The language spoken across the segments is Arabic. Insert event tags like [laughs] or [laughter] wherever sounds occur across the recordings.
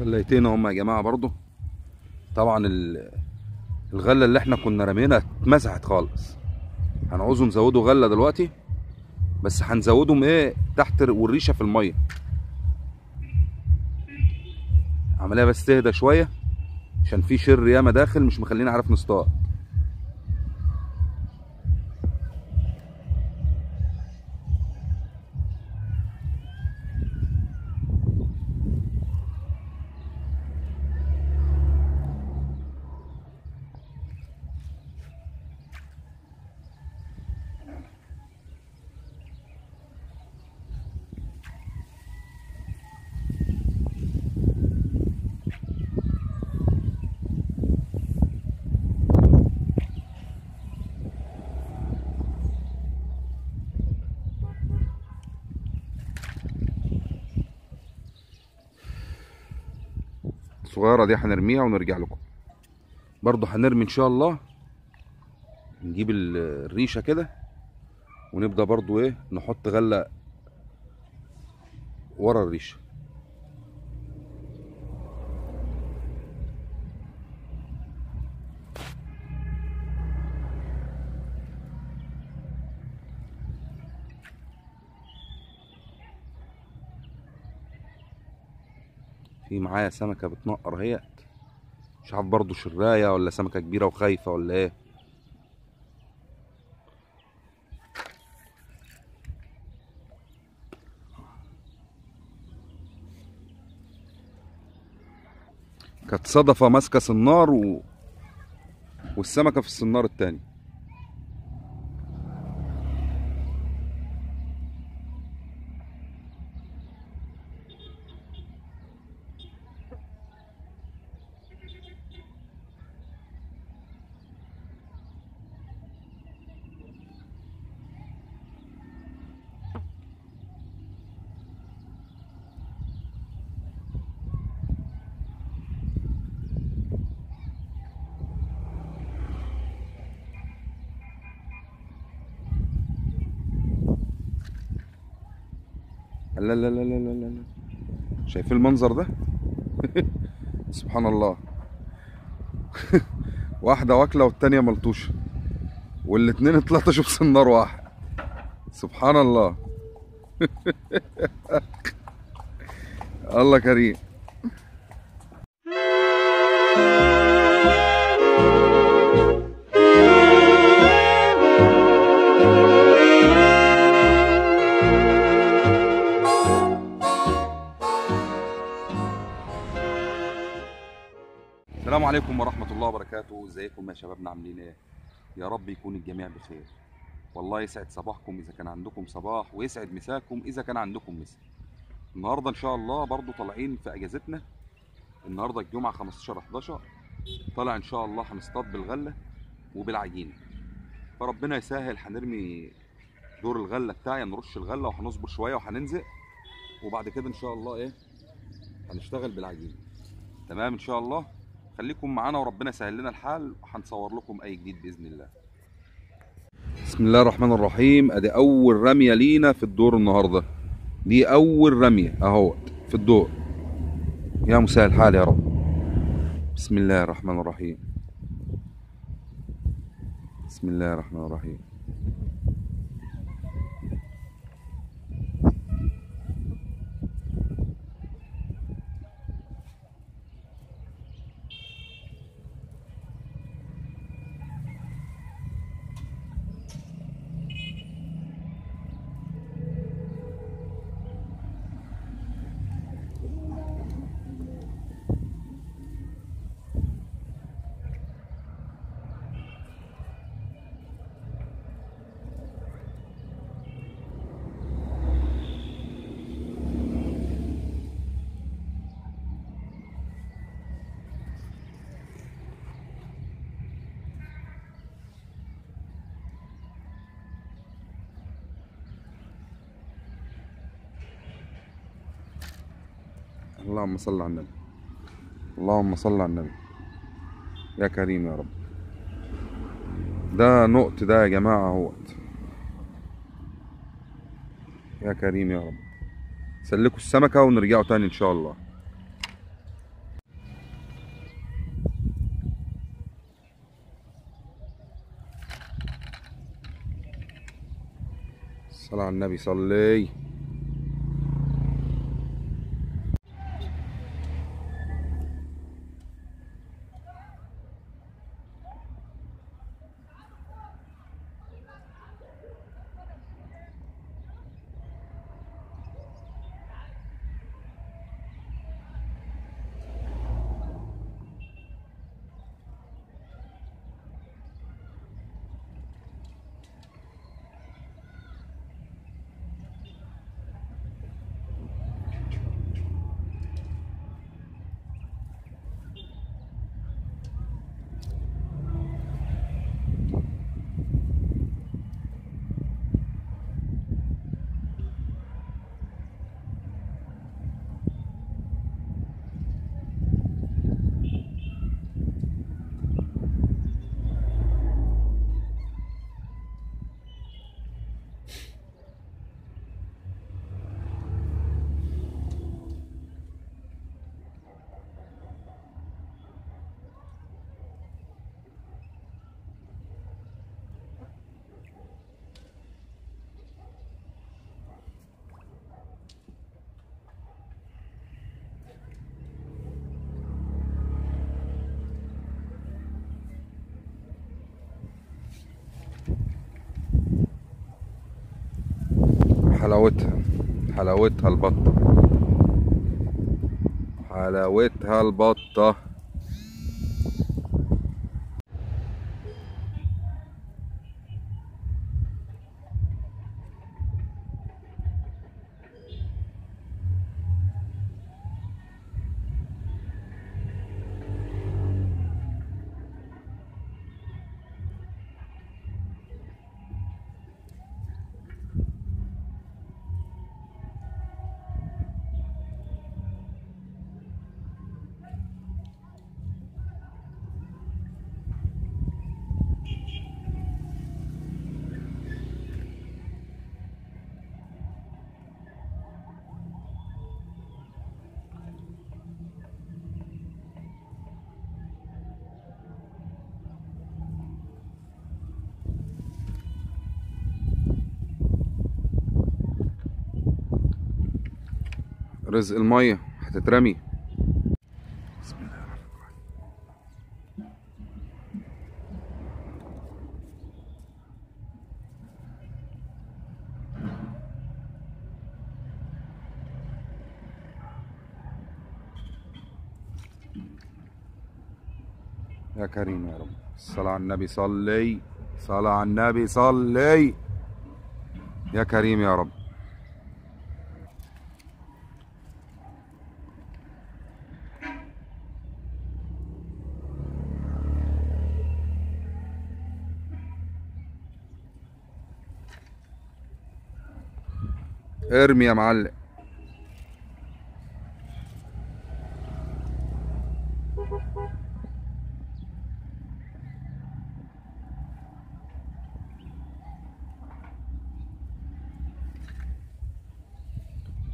غليتين هم يا جماعة برضو. طبعا ال- الغلة اللي إحنا كنا رامينها اتمسحت خالص. هنعوزوا نزودوا غلة دلوقتي بس هنزودهم إيه تحت والريشة في المية. عملية بس تهدى شوية عشان في شر ياما داخل مش مخلينا عارف نصطاد. الصغيره دي هنرميها ونرجع لكم. برضو هنرمي إن شاء الله. نجيب ال- الريشة كده. ونبدأ برضو إيه نحط غلة ورا الريشة. في معايا سمكة بتنقر اهيت. مش عارف برضو شراية ولا سمكة كبيرة وخايفة ولا إيه. كانت صدفة ماسكة سنار و... والسمكة في السنار التاني. لا لا لا لا لا لا شايفين المنظر ده؟ [laughs] سبحان الله. [laughs] واحدة واكلة والتانية ملطوشة. والاتنين اتلطشوا في سنار واحد. سبحان الله. [laughs] الله كريم. وبركاته. ازيكم يا شبابنا؟ عاملين إيه؟ يا رب يكون الجميع بخير. والله يسعد صباحكم إذا كان عندكم صباح ويسعد مساكم إذا كان عندكم مسا النهارده إن شاء الله برضو طالعين في أجازتنا. النهارده الجمعة 15 11 طالع إن شاء الله هنصطاد بالغلة وبالعجينة. فربنا يسهل هنرمي دور الغلة بتاعي نرش الغلة وهنصبر شوية وهننزل. وبعد كده إن شاء الله إيه؟ هنشتغل بالعجينة. تمام؟ إن شاء الله. خليكم معانا وربنا يسهل لنا الحال وهنصور لكم أي جديد بإذن الله. بسم الله الرحمن الرحيم. أدي أول رمية لينا في الدور النهارده. دي أول رمية أهوت في الدور. يا مساء الحال يا رب. بسم الله الرحمن الرحيم. بسم الله الرحمن الرحيم. اللهم صل على النبي. اللهم صل على النبي. يا كريم يا رب. ده نقط ده يا جماعة أهوت. يا كريم يا رب. سلكوا السمكة ونرجعوا تاني إن شاء الله. صلى على النبي. صلي. حلاوتها حلاوتها البطة. حلاوتها البطة. رزق المية هتترمي. بسم الله الرحمن الرحيم يا كريم يا رب. الصلاة على النبي صلي. صلاة على النبي صلي. يا كريم يا رب. ارمي يا معلم.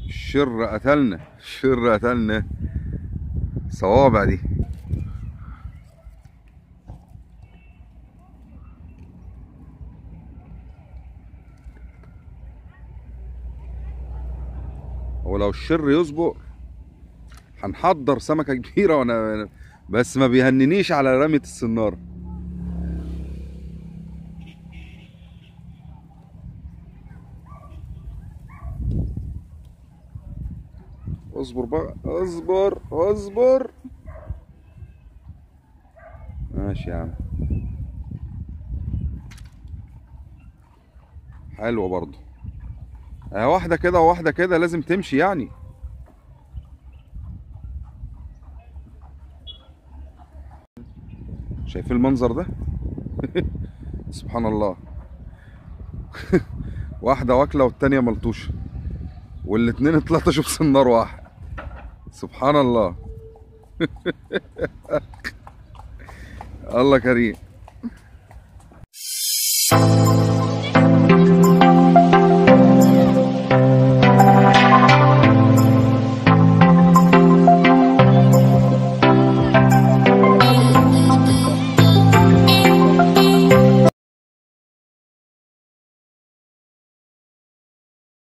الشر قتلنا الشر قتلنا. صوابع دي. ولو الشر يصبر هنحضر سمكة كبيرة وأنا بس ما بيهننيش على رمية السنارة. اصبر بقى اصبر اصبر. ماشي يا عم. حلوة برضو آه واحدة كده وواحدة كده لازم تمشي يعني. شايفين المنظر ده؟ [laughs] سبحان الله. [laughs] واحدة واكلة والتانية ملطوشة والاتنين اتلطشوا في سنار واحد. سبحان الله. [laughs] الله كريم.